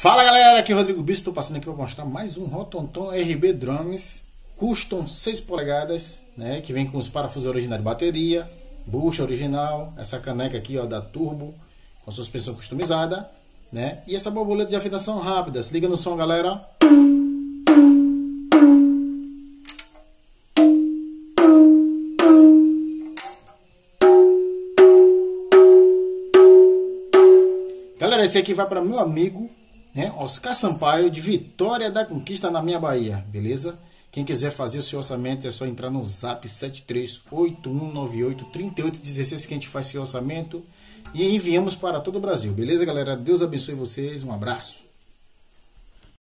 Fala galera, aqui é Rodrigo Bispo, estou passando aqui para mostrar mais um Rotonton RB Drums Custom 6 polegadas, né, que vem com os parafusos originais de bateria, bucha original, essa caneca aqui ó da Turbo com suspensão customizada, né, e essa borboleta de afinação rápida. Se liga no som, galera. Galera, esse aqui vai para meu amigo né? Oscar Sampaio, de Vitória da Conquista, na minha Bahia, beleza? Quem quiser fazer o seu orçamento é só entrar no zap 7381983816 que a gente faz seu orçamento e enviamos para todo o Brasil, beleza, galera? Deus abençoe vocês, um abraço.